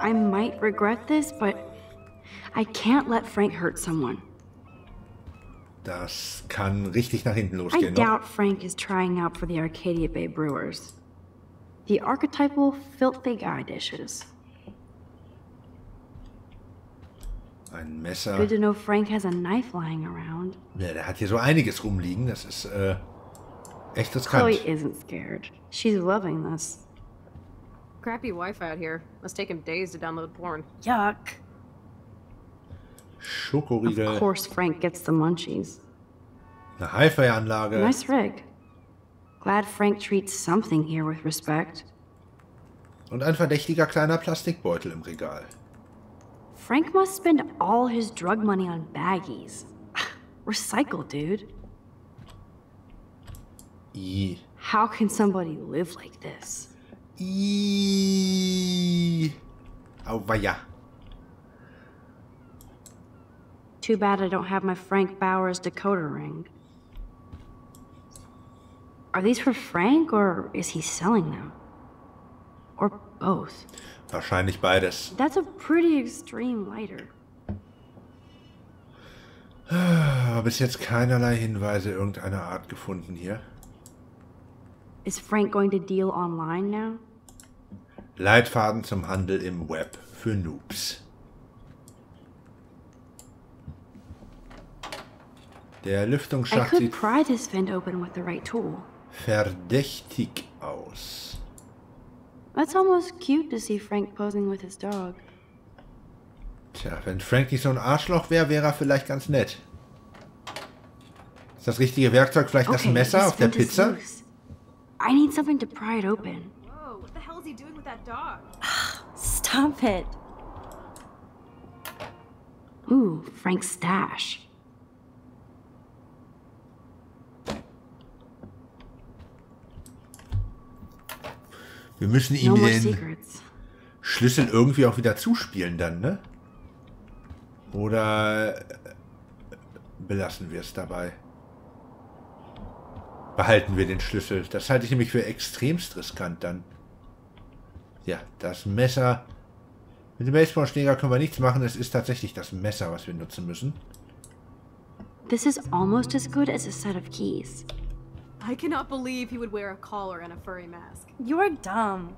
I might regret this, but I can't let Frank hurt someone. Das kann richtig nach hinten I losgehen. Noch. doubt Frank is trying out for the Arcadia Bay Brewers. The archetypal filthy guy dishes. Ein Messer. Good to know Frank has a knife lying around. Ja, der hat hier so einiges rumliegen. Das ist äh, echt riskant. Chloe isn't scared. She's loving this. Crappy Wi-Fi out here. Must take him days to download porn. Yuck. Schokoriegel. Of course Frank gets the munchies. Eine Hi-Fi-Anlage. Nice rig. Glad Frank treats something here with respect. Und ein verdächtiger kleiner Plastikbeutel im Regal. Frank must spend all his drug money on baggies. Recycle, dude. I. How can somebody live like this? I. Auweia. Too bad I don't have my Frank Bowers decoder ring. Are these for Frank or is he selling them? Or both? Wahrscheinlich beides. That's a pretty extreme lighter. Aber bis jetzt keinerlei Hinweise irgendeiner Art gefunden hier. Is Frank going to deal online now? Leitfaden zum Handel im Web für Noobs. Der Lüftungsschacht sieht right verdächtig aus. That's almost cute to see Frank posing with his dog. Tja, wenn Frank nicht so ein Arschloch wäre, wäre er vielleicht ganz nett. Ist das richtige Werkzeug vielleicht das Okay, Messer this auf der Pizza? I need something to pry it open. Whoa, what the hell is he doing with that dog? Stop it. Ooh, Frank's stash. Wir müssen ihm No den secrets. Schlüssel irgendwie auch wieder zuspielen dann, ne? Oder äh, belassen wir es dabei? Behalten wir den Schlüssel. Das halte ich nämlich für extremst riskant dann. Ja, das Messer. Mit dem Baseballschläger können wir nichts machen. Es ist tatsächlich das Messer, was wir nutzen müssen. This is almost as good as a set of keys. I cannot believe he would wear a collar and a furry mask. You're dumb.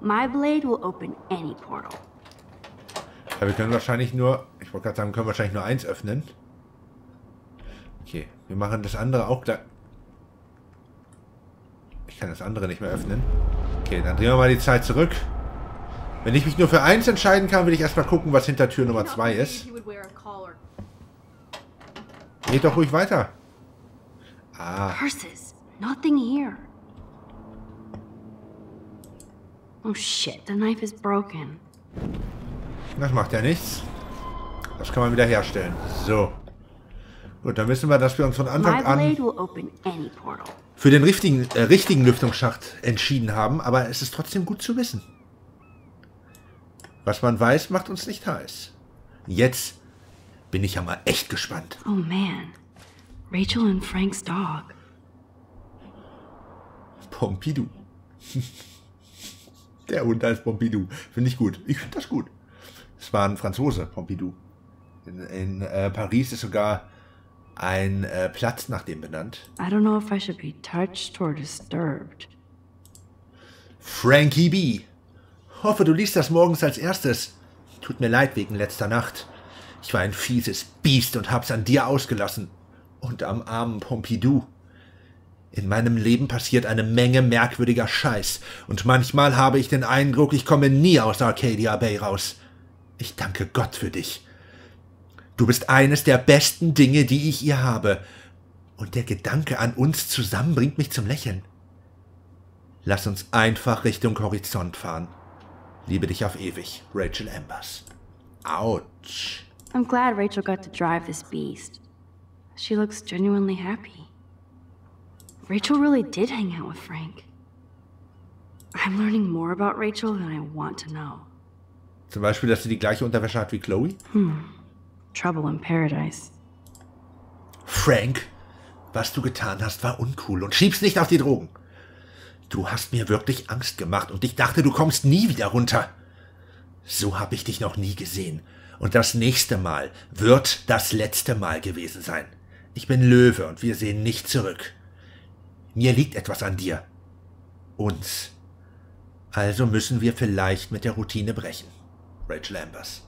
My blade will open any portal. Aber wir können wahrscheinlich nur, ich wollte gerade sagen, wir können wahrscheinlich nur eins öffnen. Okay, wir machen das andere auch gleich. Ich kann das andere nicht mehr öffnen. Okay, dann drehen wir mal die Zeit zurück. Wenn ich mich nur für eins entscheiden kann, will ich erstmal gucken, was hinter Tür Nummer zwei ist. Geht doch ruhig weiter. Ah, Curses. Nothing here. Oh shit, the knife is broken. das macht ja nichts. Das kann man wieder herstellen. So. Gut, dann wissen wir, dass wir uns von Anfang an für den richtigen, äh, richtigen Lüftungsschacht entschieden haben, aber es ist trotzdem gut zu wissen. Was man weiß, macht uns nicht heiß. Jetzt bin ich ja mal echt gespannt. Oh man. Rachel and Frank's dog. Pompidou. Der Hund heißt Pompidou. Finde ich gut. Ich finde das gut. Es war ein Franzose, Pompidou. In, in äh, Paris ist sogar ein äh, Platz nach dem benannt. I don't know if I should be touched or disturbed. Frankie B. Hoffe, du liest das morgens als erstes. Tut mir leid wegen letzter Nacht. Ich war ein fieses Biest und hab's an dir ausgelassen. Und am armen Pompidou. In meinem Leben passiert eine Menge merkwürdiger Scheiß. Und manchmal habe ich den Eindruck, ich komme nie aus Arcadia Bay raus. Ich danke Gott für dich. Du bist eines der besten Dinge, die ich ihr habe. Und der Gedanke an uns zusammen bringt mich zum Lächeln. Lass uns einfach Richtung Horizont fahren. Liebe dich auf ewig, Rachel Ambers. Autsch. I'm glad Rachel got to drive this beast. She looks genuinely happy. Rachel really did hang out with Frank. I'm learning more about Rachel than I want to know. Zum Beispiel, dass sie die gleiche Unterwäsche hat wie Chloe. Trouble in paradise. Frank, was du getan hast, war uncool und schieb's nicht auf die Drogen. Du hast mir wirklich Angst gemacht und ich dachte, du kommst nie wieder runter. So habe ich dich noch nie gesehen. Und das nächste Mal wird das letzte Mal gewesen sein. Ich bin Löwe und wir sehen nicht zurück. Mir liegt etwas an dir. Uns. Also müssen wir vielleicht mit der Routine brechen. Rachel Ambers.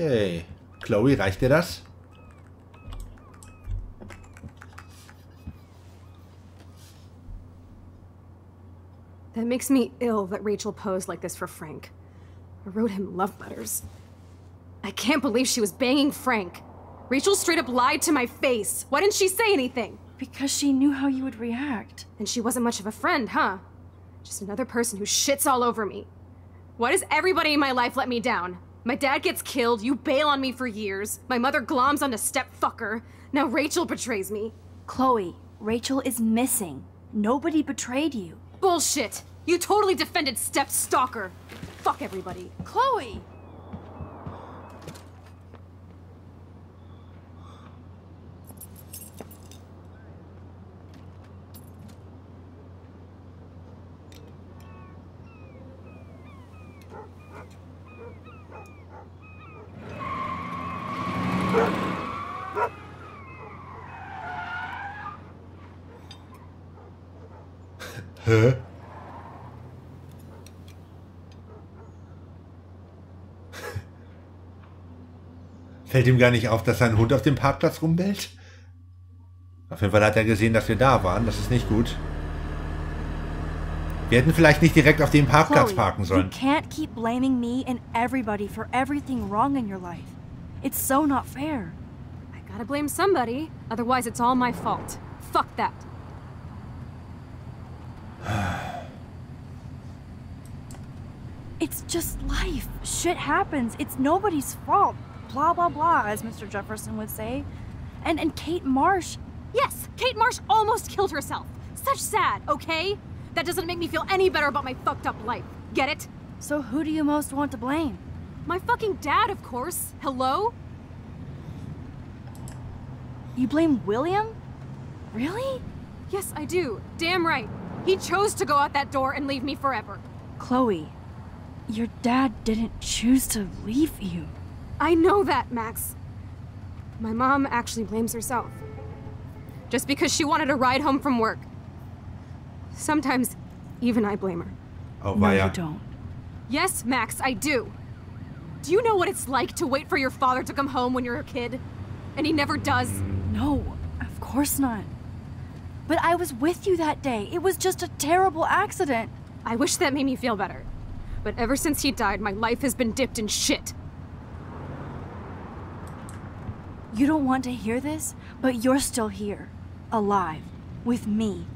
Okay. Chloe, reicht dir das? That makes me ill that Rachel posed like this for Frank. I wrote him love letters. I can't believe she was banging Frank. Rachel straight up lied to my face. Why didn't she say anything? Because she knew how you would react. And she wasn't much of a friend, huh? Just another person who shits all over me. Why does everybody in my life let me down? My dad gets killed, you bail on me for years, my mother gloms on onto stepfucker, now Rachel betrays me. Chloe, Rachel is missing. Nobody betrayed you. Bullshit! You totally defended step stalker. Fuck everybody. Chloe! Fällt ihm gar nicht auf, dass sein Hund auf dem Parkplatz rumbellt? Auf jeden Fall hat er gesehen, dass wir da waren. Das ist nicht gut. Wir hätten vielleicht nicht direkt auf dem Parkplatz Chloe, parken you sollen. can't keep blaming me and everybody for everything wrong in your life. It's so not fair. I gotta blame somebody, otherwise it's all my fault. Fuck that. It's just life. Shit happens. It's nobody's fault. Blah blah blah, as Mr. Jefferson would say. And and Kate Marsh, Yes, Kate Marsh almost killed herself. Such sad, okay? That doesn't make me feel any better about my fucked up life. Get it? so who do you most want to blame? My fucking dad, of course. Hello? You blame William? Really? Yes, I do. Damn right. He chose to go out that door and leave me forever. Chloe, your dad didn't choose to leave you. I know that, Max. My mom actually blames herself. Just because she wanted a ride home from work. Sometimes, even I blame her. Oh, no, you don't. Yes, Max, I do. Do you know what it's like to wait for your father to come home when you're a kid? And he never does? No, of course not. But I was with you that day. It was just a terrible accident. I wish that made me feel better. But ever since he died, my life has been dipped in shit. You don't want to hear this, but you're still here, alive, with me.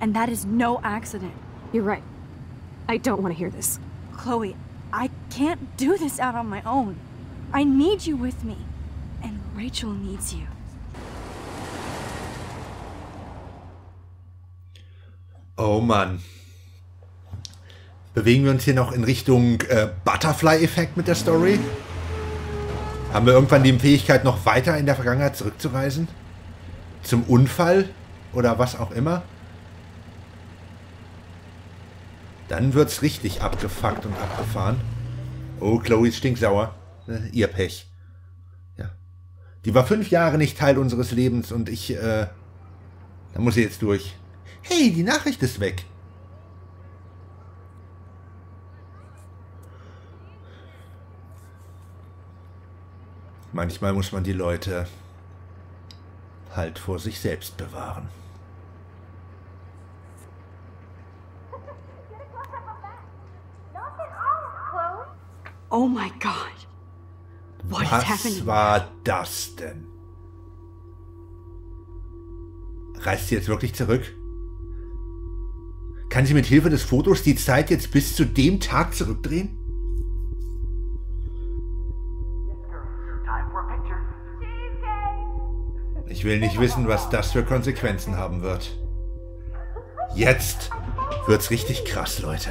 And that is no accident. You're right. I don't want to hear this. Chloe, I can't do this out on my own. I need you with me. And Rachel needs you. Oh Mann. Bewegen wir uns hier noch in Richtung äh, Butterfly-Effekt mit der Story? Haben wir irgendwann die Fähigkeit, noch weiter in der Vergangenheit zurückzureisen? Zum Unfall? Oder was auch immer? Dann wird's richtig abgefuckt und abgefahren. Oh, Chloe ist stinksauer. Äh, ihr Pech. Ja. Die war fünf Jahre nicht Teil unseres Lebens und ich, äh... Da muss sie jetzt durch. Hey, die Nachricht ist weg. Manchmal muss man die Leute halt vor sich selbst bewahren. Oh my god. What is Was happening? war das denn? Reist sie jetzt wirklich zurück? Kann sie mit Hilfe des Fotos die Zeit jetzt bis zu dem Tag zurückdrehen? Ich will nicht wissen, was das für Konsequenzen haben wird. Jetzt wird's richtig krass, Leute.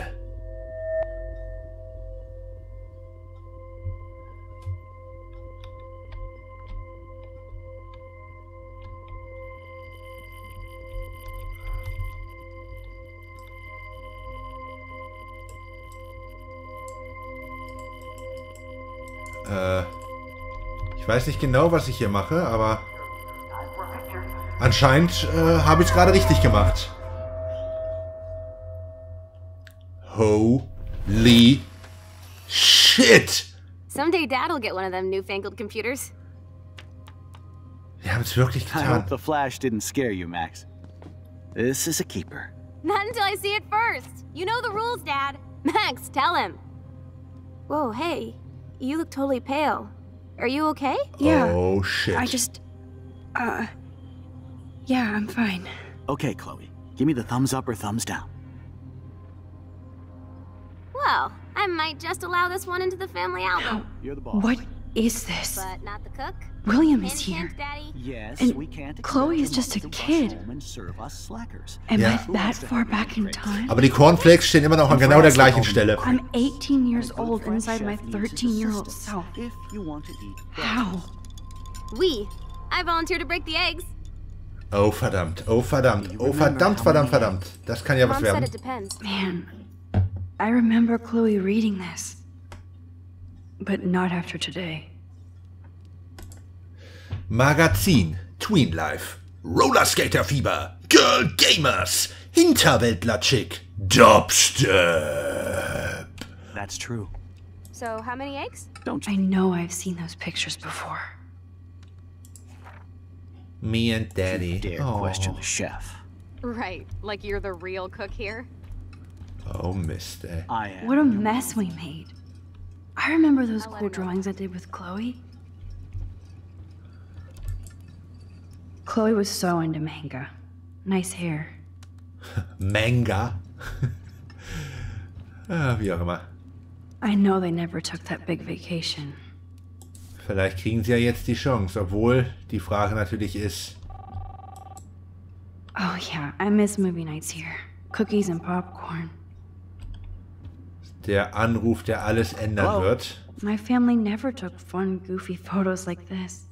Äh, ich weiß nicht genau, was ich hier mache, aber anscheinend äh, habe ich es gerade richtig gemacht. Holy shit! Someday Dad'll get one of them newfangled computers. Wir haben es wirklich I hope getan. the flash didn't scare you, Max. This is a keeper. Not until I see it first. You know the rules, Dad. Max, tell him. Whoa, hey. You look totally pale. Are you okay? Yeah. Oh shit. I just. Uh. Yeah, I'm fine. Okay, Chloe. Give me the thumbs up or thumbs down. Well, I might just allow this one into the family album. You're the boss. What is this? But not the cook. William is here. hint, Daddy. Yes, And we can't Chloe is just a mother to rush kid. and serve us slackers. Am Yeah. I that far back in time? Aber die Cornflakes stehen immer noch an genau der gleichen Stelle. I'm 18 years old inside my chef needs his 13 year old assistance self. If you want to eat How? We. I volunteer to break the eggs. Oh verdammt, oh verdammt, oh verdammt, verdammt, verdammt. Das kann ja was werden. Man, I remember Chloe reading this. But not after today. Magazin, Tween Life, Rollerskater-Fieber, Girl Gamers, Hinterwäldler-Chick, Dubstep. That's true. So, how many eggs? Don't I know I've seen those pictures before. Me and Daddy. dare Oh, question the chef. Right, like you're the real cook here. oh mister. I am. What a mess we made. I remember those cool drawings I did with Chloe. Chloe was so into manga. Nice hair. Manga. ah, wie. I know they never took that big vacation. Vielleicht kriegen sie ja jetzt die Chance, obwohl die Frage natürlich ist, Oh, yeah, I miss movie nights here. Cookies and popcorn. der Anruf, der alles ändern Hello? wird. My family never took fun, goofy photos like this.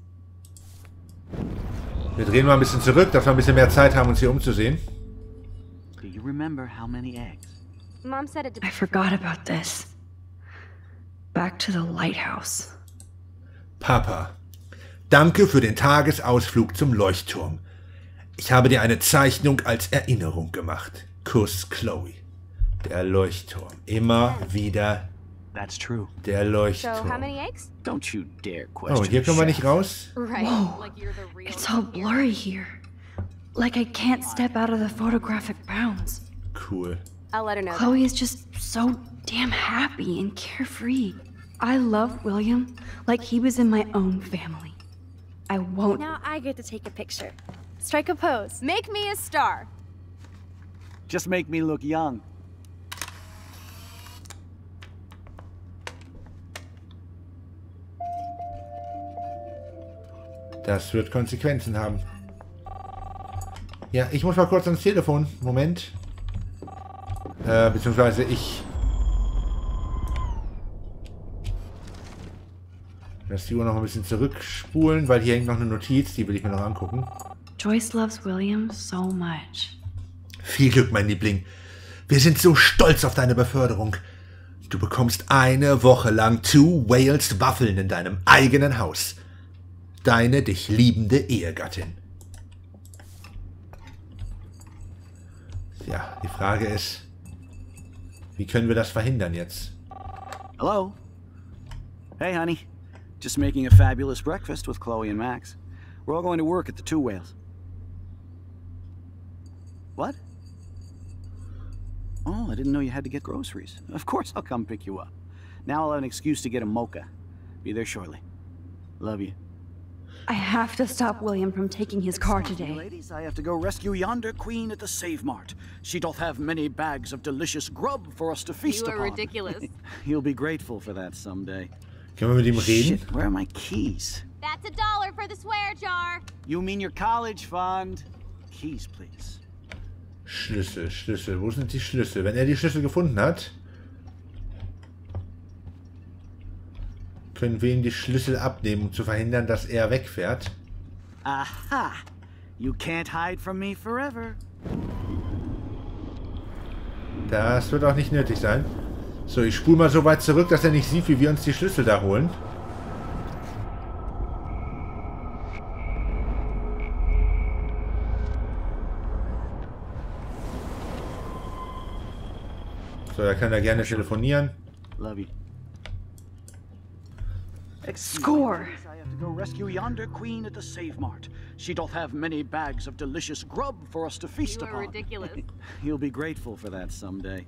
Wir drehen mal ein bisschen zurück, dass wir ein bisschen mehr Zeit haben, uns hier umzusehen. Do you remember how many eggs? Mom said it I forgot about this. Back to the lighthouse. Papa, danke für den Tagesausflug zum Leuchtturm. Ich habe dir eine Zeichnung als Erinnerung gemacht. Kuss Chloe. Der Leuchtturm. Immer wieder That's true. der So, Leuchtturm. how many eggs? Don't you dare Oh, question und hier können wir nicht raus? Right, Whoa, It's all blurry here. Like I can't step out of the photographic bounds. Cool. I'll let her know. Chloe is just so damn happy and carefree. I love William like he was in my own family. I won't. Now I get to take a picture. Strike a pose. Make me a star. Just make me look young. Das wird Konsequenzen haben. Ja, ich muss mal kurz ans Telefon. Moment. Äh, beziehungsweise ich... Lass die Uhr noch ein bisschen zurückspulen, weil hier hängt noch eine Notiz, die will ich mir noch angucken. Joyce loves William so much. Viel Glück, mein Liebling. Wir sind so stolz auf deine Beförderung. Du bekommst eine Woche lang Two Wales Waffeln in deinem eigenen Haus. Deine dich liebende Ehegattin. Ja, die Frage ist, wie können wir das verhindern jetzt? Hello? Hey, honey. Just making a fabulous breakfast with Chloe and Max. We're all going to work at the Two Whales. What? Oh, I didn't know you had to get groceries. Of course I'll come pick you up. Now I'll have an excuse to get a mocha. Be there shortly. Love you. I have to stop William from taking his car Excuse me, today. Ladies, I have to go rescue yonder queen at the Save Mart. She doth have many bags of delicious grub for us to feast upon. You are upon. ridiculous. You'll be grateful for that someday. Können wir mit ihm reden? Shit, where are my keys? That's a dollar for the swear jar. You mean your college fund? Keys, please. Schlüssel, Schlüssel. Wo sind die Schlüssel? Wenn er die Schlüssel gefunden hat, können wir ihm die Schlüssel abnehmen, um zu verhindern, dass er wegfährt. Aha! You can't hide from me forever. Das wird auch nicht nötig sein. So, ich spule mal so weit zurück, dass er nicht sieht, wie wir uns die Schlüssel da holen. So, da kann er gerne telefonieren. Love you. Score! I have to go rescue yonder queen at the Save Mart. She doth have many bags of delicious grub for us to feast you upon. ridiculous. You'll be grateful for that someday.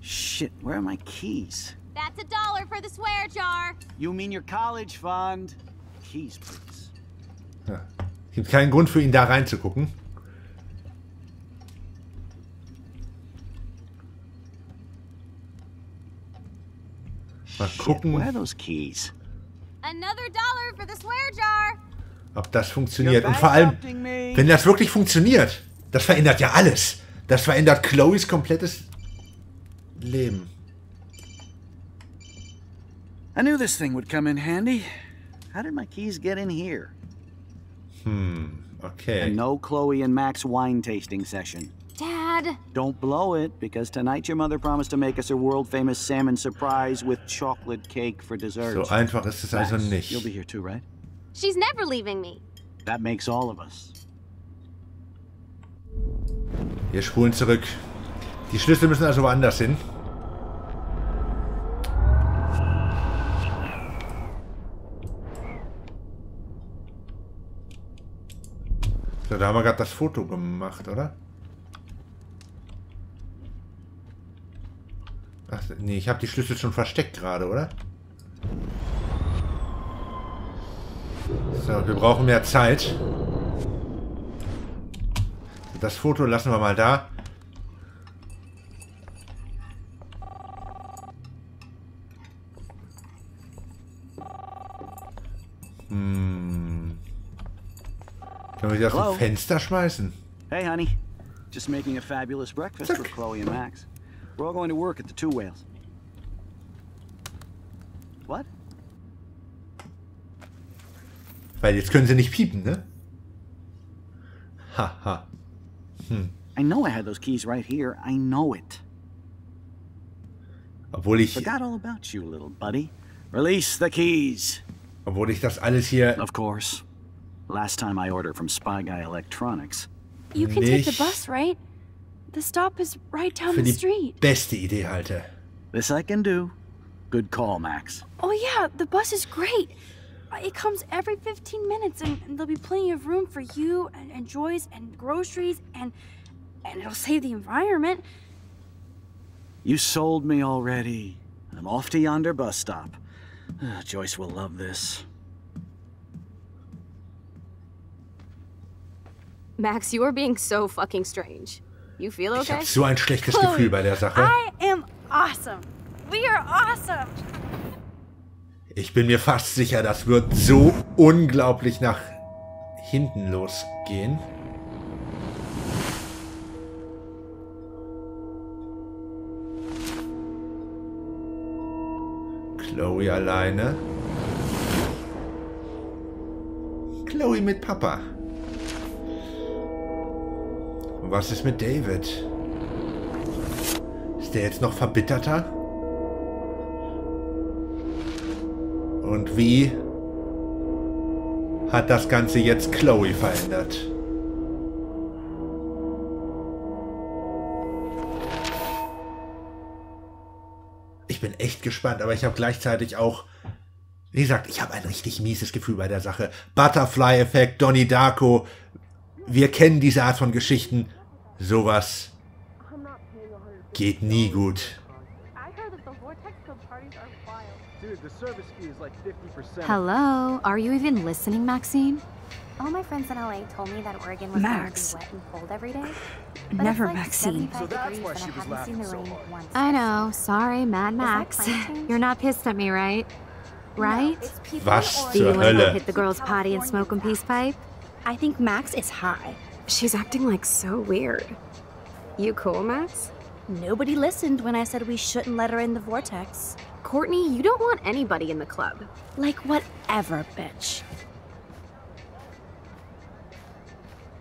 Shit, where are my keys? That's a dollar for the swear jar. You mean your college fund? Keys, please. Ja. Gibt keinen Grund für ihn da reinzugucken. Mal Shit, gucken, where are those keys? Another dollar for the swear jar. ob das funktioniert. Und vor allem, wenn das wirklich funktioniert, das verändert ja alles. Das verändert Chloes komplettes Leben. I knew this thing would come in handy. How did my keys get in here? Hmm, okay. And no Chloe and Max wine tasting session. Dad. Don't blow it, because tonight your mother promised to make us a world famous salmon surprise with chocolate cake for dessert. So einfach ist es also Max, nicht. You'll be here too, right? She's never leaving me. That makes all of us. Wir spulen zurück. Die Schlüssel müssen also woanders hin. So, da haben wir gerade das Foto gemacht, oder? Ach, nee, ich habe die Schlüssel schon versteckt gerade, oder? So, wir brauchen mehr Zeit. Das Foto lassen wir mal da. Hm. Können wir die aus Hello? dem Fenster schmeißen? Hey, honey. Just making a fabulous breakfast Zack. with Chloe and Max. We're all going to work at the Two Whales. What? Weil jetzt können sie nicht piepen, ne? Haha. I know I had those keys right here. I know it. Obwohl ich, Forgot all about you, little buddy. Release the keys. Obwohl ich das alles hier Of course. Last time I ordered from Spy Guy Electronics. You can take the bus, right? The stop is right down für the street. beste Idee halte. This I can do. Good call, Max. Oh yeah, the bus is great. Uh, It comes every 15 minutes, and, and there'll be plenty of room for you and, and Joyce and groceries, and and it'll save the environment. You sold me already. I'm off to yonder bus stop. Ah, Joyce will love this. Max, you are being so fucking strange. You feel Ich okay? habe so ein schlechtes Chloe, Gefühl bei der Sache. I am awesome. We are awesome. Ich bin mir fast sicher, das wird so unglaublich nach hinten losgehen. Chloe alleine. Chloe mit Papa. Was ist mit David? Ist der jetzt noch verbitterter? Und wie hat das Ganze jetzt Chloe verändert? Echt gespannt, aber ich habe gleichzeitig auch, wie gesagt, ich habe ein richtig mieses Gefühl bei der Sache. Butterfly-Effekt, Donnie Darko, wir kennen diese Art von Geschichten. Sowas geht nie gut. I heard that the Vortex Club parties are wild. Dude, the service fee is like 50%. Hello, are you even listening, Maxine? All my friends in LA told me that Oregon was Max. wet and cold every day. But Never it's like Maxine. So that's why she I was laughing so hard. I know, sorry, Mad Max. You're not pissed at me, right? Right? it's people Was Do you zur want to Hölle? hit the girls' potty and smoke a peace pipe? I think Max is high. She's acting like so weird. You cool, Max? Nobody listened when I said we shouldn't let her in the Vortex. Courtney, you don't want anybody in the club. Like whatever, bitch.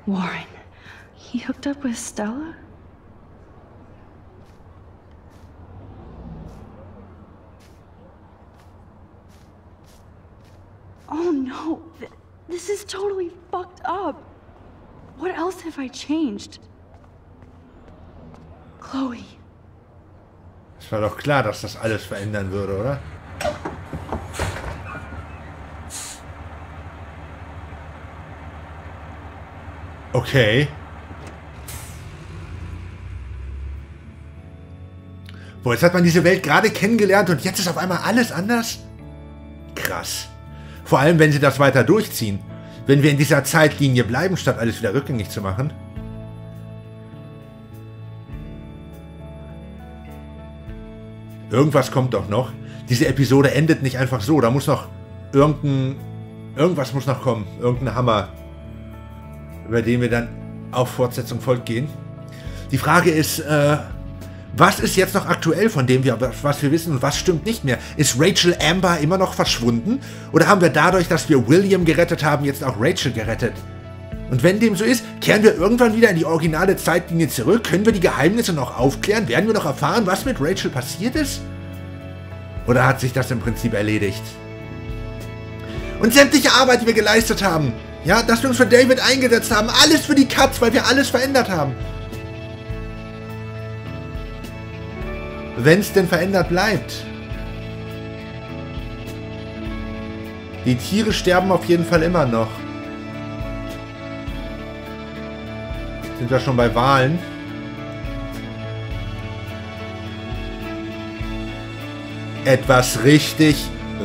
Warren, he hooked up with Stella? Oh no, th- this is totally fucked up. What else have I changed? Chloe, Es war doch klar, dass das alles verändern würde, oder? Okay. Boah, jetzt hat man diese Welt gerade kennengelernt und jetzt ist auf einmal alles anders? Krass. Vor allem, wenn sie das weiter durchziehen. Wenn wir in dieser Zeitlinie bleiben, statt alles wieder rückgängig zu machen. Irgendwas kommt doch noch. Diese Episode endet nicht einfach so. Da muss noch irgendein... Irgendwas muss noch kommen. Irgendein Hammer. Über den wir dann auf Fortsetzung folgt gehen. Die Frage ist, äh, was ist jetzt noch aktuell von dem, wir, was wir wissen und was stimmt nicht mehr? Ist Rachel Amber immer noch verschwunden? Oder haben wir dadurch, dass wir William gerettet haben, jetzt auch Rachel gerettet? Und wenn dem so ist, kehren wir irgendwann wieder in die originale Zeitlinie zurück? Können wir die Geheimnisse noch aufklären? Werden wir noch erfahren, was mit Rachel passiert ist? Oder hat sich das im Prinzip erledigt? Und sämtliche Arbeit, die wir geleistet haben, ja, dass wir uns für David eingesetzt haben, alles für die Katz, weil wir alles verändert haben. Wenn es denn verändert bleibt. Die Tiere sterben auf jeden Fall immer noch. Sind wir schon bei Wahlen? Etwas richtig,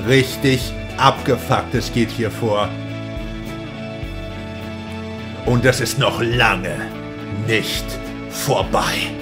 richtig Abgefucktes geht hier vor. Und das ist noch lange nicht vorbei.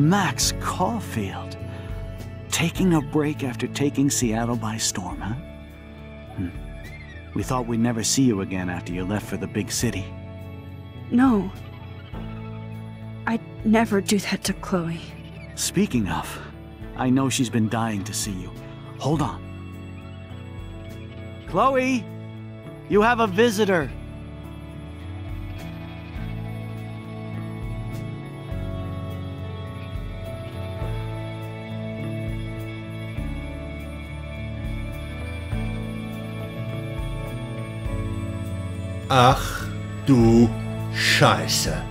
Max Caulfield. Taking a break after taking Seattle by storm, huh? Hmm. We thought we'd never see you again after you left for the big city. No. I'd never do that to Chloe. Speaking of, I know she's been dying to see you. Hold on. Chloe! You have a visitor! Ach du Scheiße.